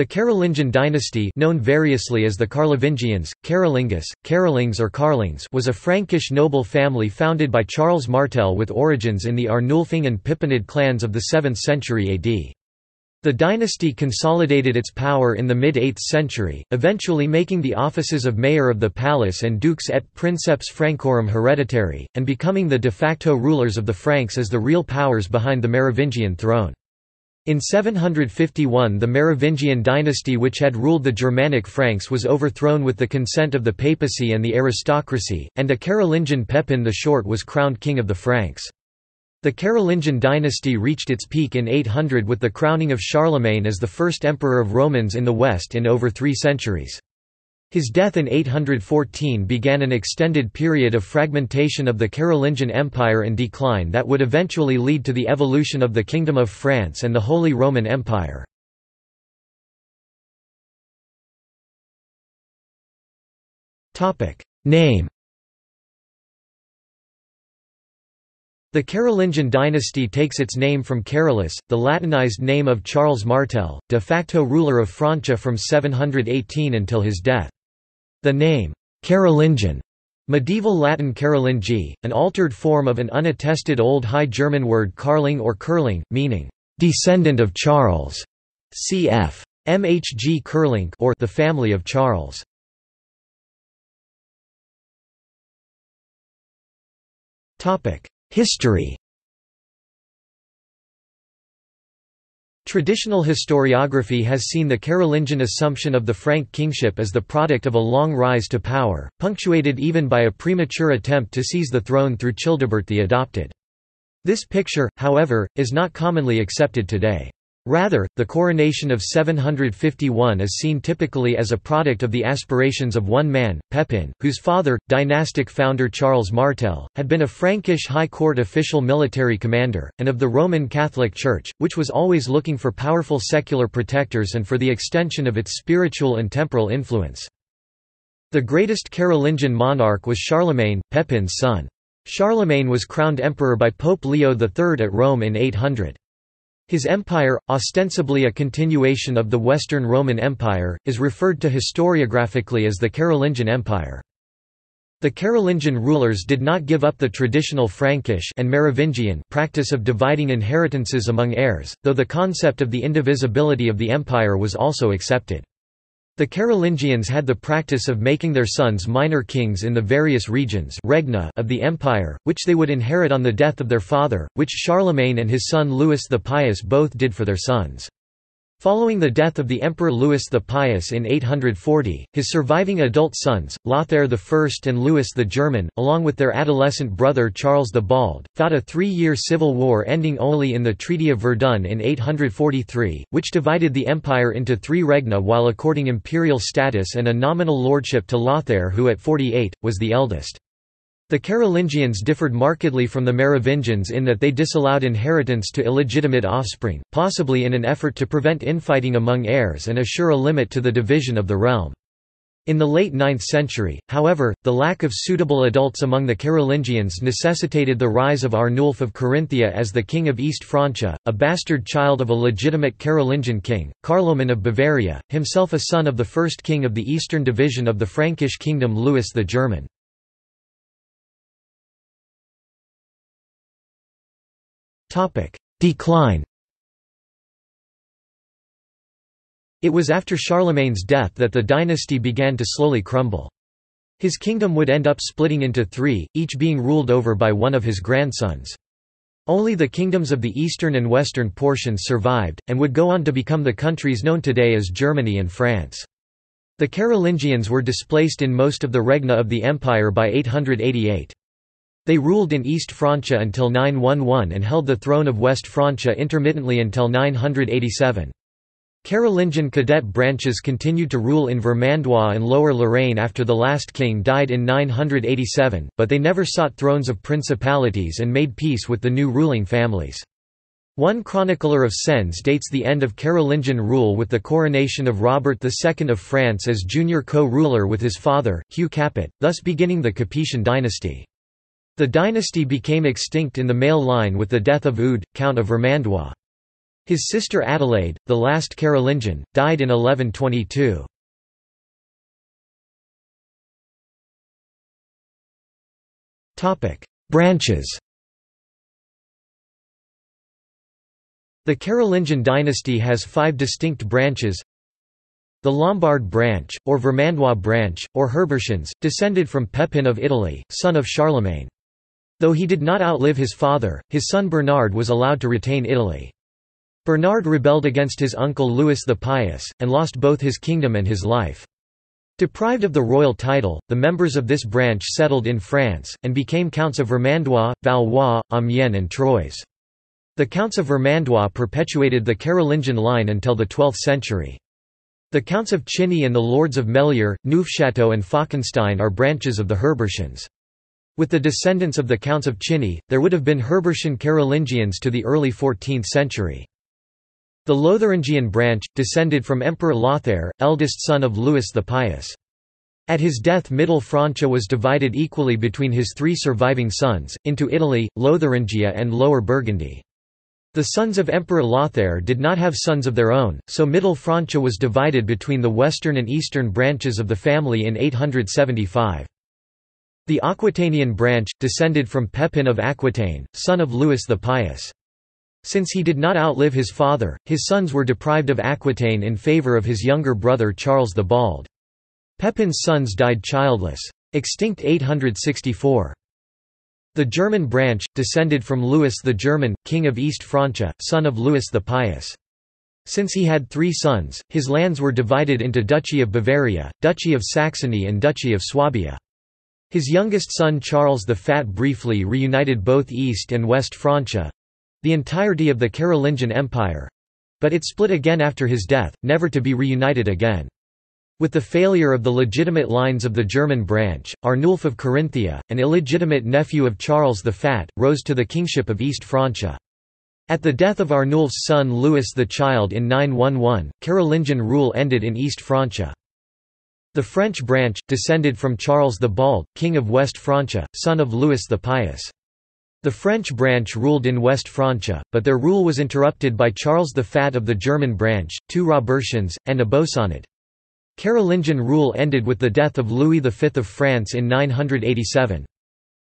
The Carolingian dynasty known variously as the Carlovingians, Carolingus, Carolings or Karlings was a Frankish noble family founded by Charles Martel with origins in the Arnulfing and Pippinid clans of the 7th century AD. The dynasty consolidated its power in the mid-8th century, eventually making the offices of mayor of the palace and dux et princeps Francorum hereditary, and becoming the de facto rulers of the Franks as the real powers behind the Merovingian throne. In 751 the Merovingian dynasty which had ruled the Germanic Franks was overthrown with the consent of the papacy and the aristocracy, and a Carolingian Pepin the Short was crowned king of the Franks. The Carolingian dynasty reached its peak in 800 with the crowning of Charlemagne as the first emperor of Romans in the West in over three centuries. His death in 814 began an extended period of fragmentation of the Carolingian Empire and decline that would eventually lead to the evolution of the Kingdom of France and the Holy Roman Empire. Name The Carolingian dynasty takes its name from Carolus, the Latinized name of Charles Martel, de facto ruler of Francia from 718 until his death. The name, Carolingian, medieval Latin Carolingi, an altered form of an unattested Old High German word Karling or Kerling, meaning, descendant of Charles, cf. MHG Curling or the family of Charles. History Traditional historiography has seen the Carolingian assumption of the Frank kingship as the product of a long rise to power, punctuated even by a premature attempt to seize the throne through Childebert the Adopted. This picture, however, is not commonly accepted today. Rather, the coronation of 751 is seen typically as a product of the aspirations of one man, Pepin, whose father, dynastic founder Charles Martel, had been a Frankish high court official military commander, and of the Roman Catholic Church, which was always looking for powerful secular protectors and for the extension of its spiritual and temporal influence. The greatest Carolingian monarch was Charlemagne, Pepin's son. Charlemagne was crowned emperor by Pope Leo III at Rome in 800. His empire, ostensibly a continuation of the Western Roman Empire, is referred to historiographically as the Carolingian Empire. The Carolingian rulers did not give up the traditional Frankish and Merovingian practice of dividing inheritances among heirs, though the concept of the indivisibility of the empire was also accepted. The Carolingians had the practice of making their sons minor kings in the various regions regna of the empire, which they would inherit on the death of their father, which Charlemagne and his son Louis the Pious both did for their sons. Following the death of the Emperor Louis the Pious in 840, his surviving adult sons, Lothair I and Louis the German, along with their adolescent brother Charles the Bald, fought a three-year civil war ending only in the Treaty of Verdun in 843, which divided the empire into three regna while according imperial status and a nominal lordship to Lothair who at 48, was the eldest. The Carolingians differed markedly from the Merovingians in that they disallowed inheritance to illegitimate offspring, possibly in an effort to prevent infighting among heirs and assure a limit to the division of the realm. In the late 9th century, however, the lack of suitable adults among the Carolingians necessitated the rise of Arnulf of Carinthia as the king of East Francia, a bastard child of a legitimate Carolingian king, Carloman of Bavaria, himself a son of the first king of the eastern division of the Frankish kingdom Louis the German. Decline It was after Charlemagne's death that the dynasty began to slowly crumble. His kingdom would end up splitting into three, each being ruled over by one of his grandsons. Only the kingdoms of the eastern and western portions survived, and would go on to become the countries known today as Germany and France. The Carolingians were displaced in most of the regna of the empire by 888. They ruled in East Francia until 911 and held the throne of West Francia intermittently until 987. Carolingian cadet branches continued to rule in Vermandois and Lower Lorraine after the last king died in 987, but they never sought thrones of principalities and made peace with the new ruling families. One chronicler of Sens dates the end of Carolingian rule with the coronation of Robert II of France as junior co-ruler with his father, Hugh Capet, thus beginning the Capetian dynasty. The dynasty became extinct in the male line with the death of Eudes, Count of Vermandois. His sister Adelaide, the last Carolingian, died in 1122. Branches The Carolingian dynasty has five distinct branches the Lombard branch, or Vermandois branch, or Herbertians, descended from Pepin of Italy, son of Charlemagne. Though he did not outlive his father, his son Bernard was allowed to retain Italy. Bernard rebelled against his uncle Louis the Pious, and lost both his kingdom and his life. Deprived of the royal title, the members of this branch settled in France, and became counts of Vermandois, Valois, Amiens and Troyes. The counts of Vermandois perpetuated the Carolingian line until the 12th century. The Counts of Chiny and the Lords of Mellier, Neufchâteau and Falkenstein are branches of the Herbertians. With the descendants of the Counts of Chiny, there would have been Herbertian Carolingians to the early 14th century. The Lotharingian branch, descended from Emperor Lothair, eldest son of Louis the Pious. At his death Middle Francia was divided equally between his three surviving sons, into Italy, Lotharingia and Lower Burgundy. The sons of Emperor Lothair did not have sons of their own, so Middle Francia was divided between the western and eastern branches of the family in 875. The Aquitanian branch, descended from Pepin of Aquitaine, son of Louis the Pious. Since he did not outlive his father, his sons were deprived of Aquitaine in favour of his younger brother Charles the Bald. Pepin's sons died childless. Extinct 864. The German branch, descended from Louis the German, king of East Francia, son of Louis the Pious. Since he had three sons, his lands were divided into Duchy of Bavaria, Duchy of Saxony and Duchy of Swabia. His youngest son Charles the Fat briefly reunited both East and West Francia—the entirety of the Carolingian Empire—but it split again after his death, never to be reunited again. With the failure of the legitimate lines of the German branch, Arnulf of Carinthia, an illegitimate nephew of Charles the Fat, rose to the kingship of East Francia. At the death of Arnulf's son Louis the Child in 911, Carolingian rule ended in East Francia. The French branch, descended from Charles the Bald, king of West Francia, son of Louis the Pious. The French branch ruled in West Francia, but their rule was interrupted by Charles the Fat of the German branch, two Robertians, and a Bossonid. Carolingian rule ended with the death of Louis V of France in 987.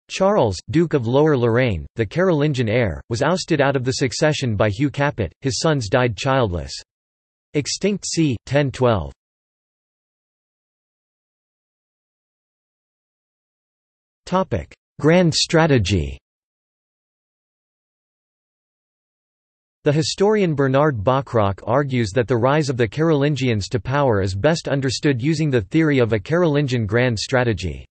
Charles, Duke of Lower Lorraine, the Carolingian heir, was ousted out of the succession by Hugh Capet, his sons died childless. Extinct c. 1012. Grand strategy The historian Bernard Bachrach argues that the rise of the Carolingians to power is best understood using the theory of a Carolingian grand strategy.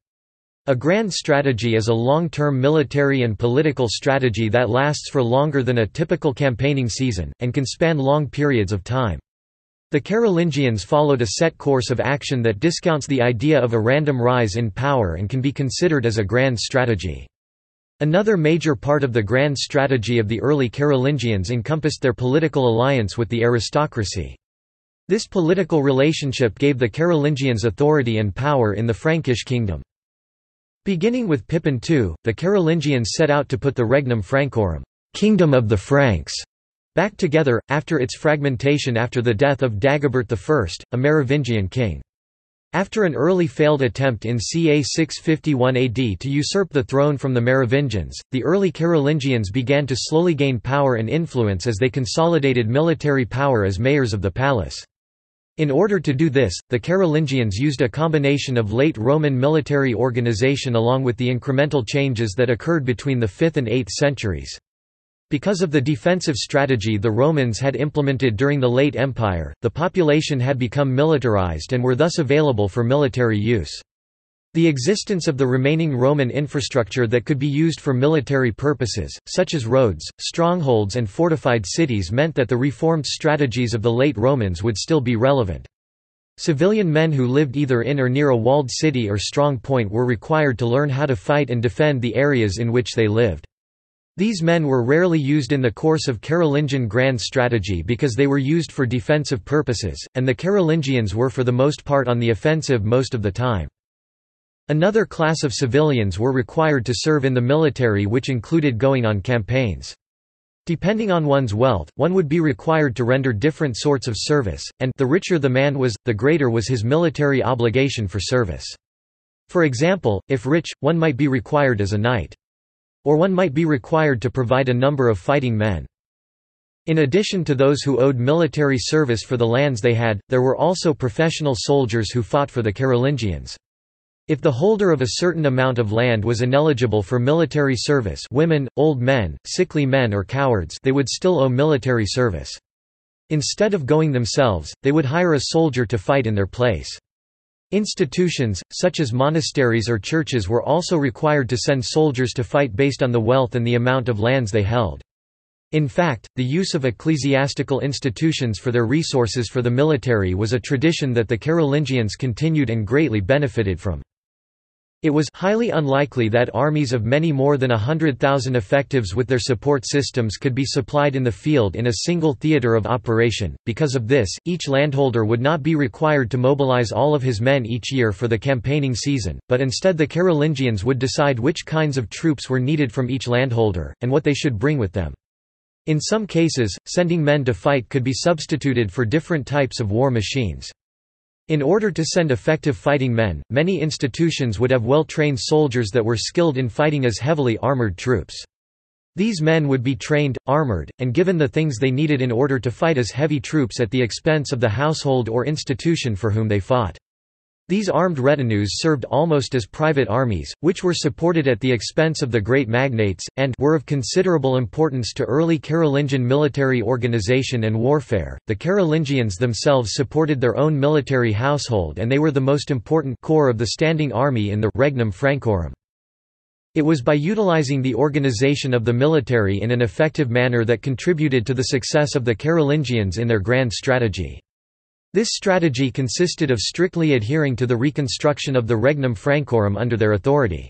A grand strategy is a long-term military and political strategy that lasts for longer than a typical campaigning season, and can span long periods of time. The Carolingians followed a set course of action that discounts the idea of a random rise in power and can be considered as a grand strategy. Another major part of the grand strategy of the early Carolingians encompassed their political alliance with the aristocracy. This political relationship gave the Carolingians authority and power in the Frankish kingdom. Beginning with Pippin II, the Carolingians set out to put the Regnum Francorum kingdom of the Franks", back together, after its fragmentation after the death of Dagobert I, a Merovingian king. After an early failed attempt in ca 651 AD to usurp the throne from the Merovingians, the early Carolingians began to slowly gain power and influence as they consolidated military power as mayors of the palace. In order to do this, the Carolingians used a combination of late Roman military organization along with the incremental changes that occurred between the 5th and 8th centuries. Because of the defensive strategy the Romans had implemented during the late Empire, the population had become militarized and were thus available for military use. The existence of the remaining Roman infrastructure that could be used for military purposes, such as roads, strongholds and fortified cities meant that the reformed strategies of the late Romans would still be relevant. Civilian men who lived either in or near a walled city or strong point were required to learn how to fight and defend the areas in which they lived. These men were rarely used in the course of Carolingian grand strategy because they were used for defensive purposes, and the Carolingians were for the most part on the offensive most of the time. Another class of civilians were required to serve in the military which included going on campaigns. Depending on one's wealth, one would be required to render different sorts of service, and the richer the man was, the greater was his military obligation for service. For example, if rich, one might be required as a knight. Or one might be required to provide a number of fighting men. In addition to those who owed military service for the lands they had, there were also professional soldiers who fought for the Carolingians. If the holder of a certain amount of land was ineligible for military service women, old men, sickly men or cowards they would still owe military service. Instead of going themselves, they would hire a soldier to fight in their place. Institutions, such as monasteries or churches were also required to send soldiers to fight based on the wealth and the amount of lands they held. In fact, the use of ecclesiastical institutions for their resources for the military was a tradition that the Carolingians continued and greatly benefited from. It was highly unlikely that armies of many more than a hundred thousand effectives with their support systems could be supplied in the field in a single theatre of operation. Because of this, each landholder would not be required to mobilize all of his men each year for the campaigning season, but instead the Carolingians would decide which kinds of troops were needed from each landholder, and what they should bring with them. In some cases, sending men to fight could be substituted for different types of war machines. In order to send effective fighting men, many institutions would have well-trained soldiers that were skilled in fighting as heavily armored troops. These men would be trained, armored, and given the things they needed in order to fight as heavy troops at the expense of the household or institution for whom they fought. These armed retinues served almost as private armies, which were supported at the expense of the great magnates, and were of considerable importance to early Carolingian military organization and warfare. The Carolingians themselves supported their own military household and they were the most important corps of the standing army in the Regnum Francorum. It was by utilizing the organization of the military in an effective manner that contributed to the success of the Carolingians in their grand strategy. This strategy consisted of strictly adhering to the reconstruction of the Regnum Francorum under their authority.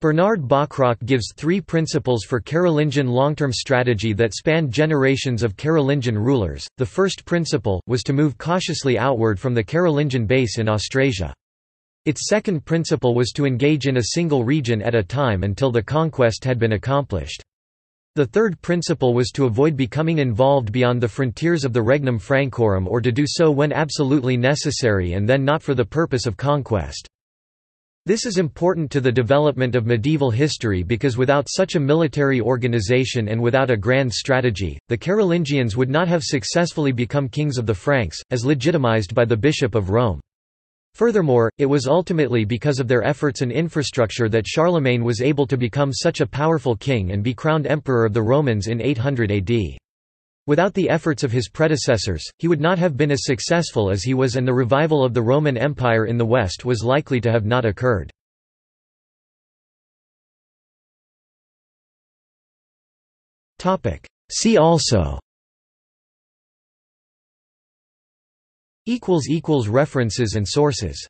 Bernard Bachrach gives three principles for Carolingian long-term strategy that spanned generations of Carolingian rulers. The first principle, was to move cautiously outward from the Carolingian base in Austrasia. Its second principle was to engage in a single region at a time until the conquest had been accomplished. The third principle was to avoid becoming involved beyond the frontiers of the Regnum Francorum or to do so when absolutely necessary and then not for the purpose of conquest. This is important to the development of medieval history because without such a military organization and without a grand strategy, the Carolingians would not have successfully become kings of the Franks, as legitimized by the Bishop of Rome. Furthermore, it was ultimately because of their efforts and infrastructure that Charlemagne was able to become such a powerful king and be crowned emperor of the Romans in 800 AD. Without the efforts of his predecessors, he would not have been as successful as he was and the revival of the Roman Empire in the West was likely to have not occurred. See also References and sources